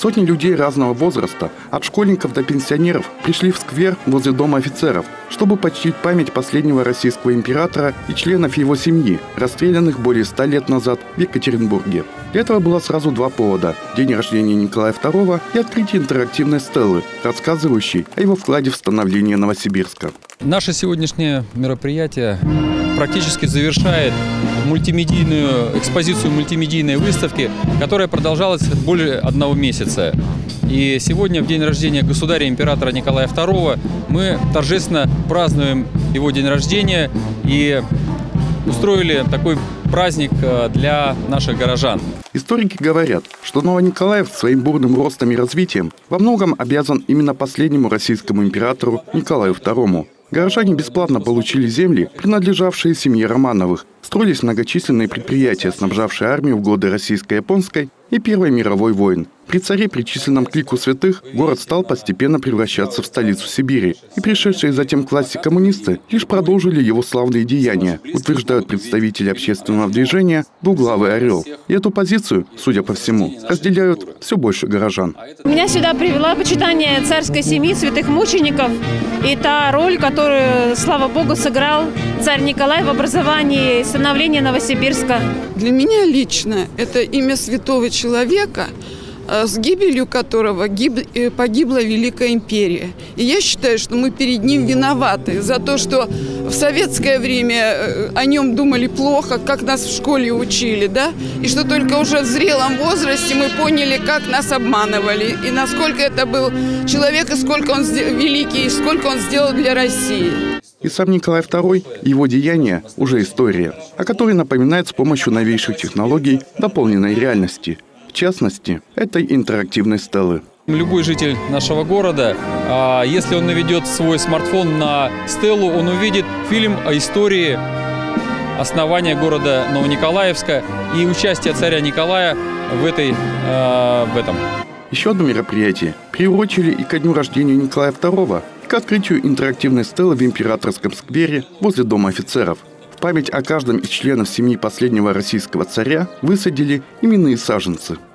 Сотни людей разного возраста, от школьников до пенсионеров, пришли в сквер возле Дома офицеров, чтобы почтить память последнего российского императора и членов его семьи, расстрелянных более ста лет назад в Екатеринбурге. Для этого было сразу два повода – день рождения Николая II и открытие интерактивной стелы, рассказывающей о его вкладе в становление Новосибирска. Наше сегодняшнее мероприятие практически завершает мультимедийную экспозицию мультимедийной выставки, которая продолжалась более одного месяца. И сегодня, в день рождения государя-императора Николая II, мы торжественно празднуем его день рождения и устроили такой праздник э, для наших горожан. Историки говорят, что Новониколаев своим бурным ростом и развитием во многом обязан именно последнему российскому императору Николаю II. Горожане бесплатно получили земли, принадлежавшие семье Романовых. Строились многочисленные предприятия, снабжавшие армию в годы российско-японской и Первой мировой войн. При царе, причисленном к лику святых, город стал постепенно превращаться в столицу Сибири. И пришедшие затем к власти коммунисты лишь продолжили его славные деяния, утверждают представители общественного движения «Двуглавый орел». И эту позицию, судя по всему, разделяют все больше горожан. Меня сюда привела почитание царской семьи, святых мучеников и та роль, которую, слава богу, сыграл царь Николай в образовании и становлении Новосибирска. Для меня лично это имя святого человека – Э, с гибелью которого гиб, э, погибла Великая империя. И я считаю, что мы перед ним виноваты за то, что в советское время э, о нем думали плохо, как нас в школе учили, да, и что только уже в зрелом возрасте мы поняли, как нас обманывали, и насколько это был человек, и сколько он великий, и сколько он сделал для России. И сам Николай II, его деяния – уже история, о которой напоминает с помощью новейших технологий дополненной реальности – в частности, этой интерактивной стелы. Любой житель нашего города, а, если он наведет свой смартфон на стелу, он увидит фильм о истории основания города Новониколаевска и участие царя Николая в, этой, а, в этом. Еще одно мероприятие приурочили и ко дню рождения Николая II, к открытию интерактивной стелы в Императорском сквере возле Дома офицеров – память о каждом из членов семьи последнего российского царя высадили именные саженцы –